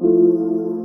Música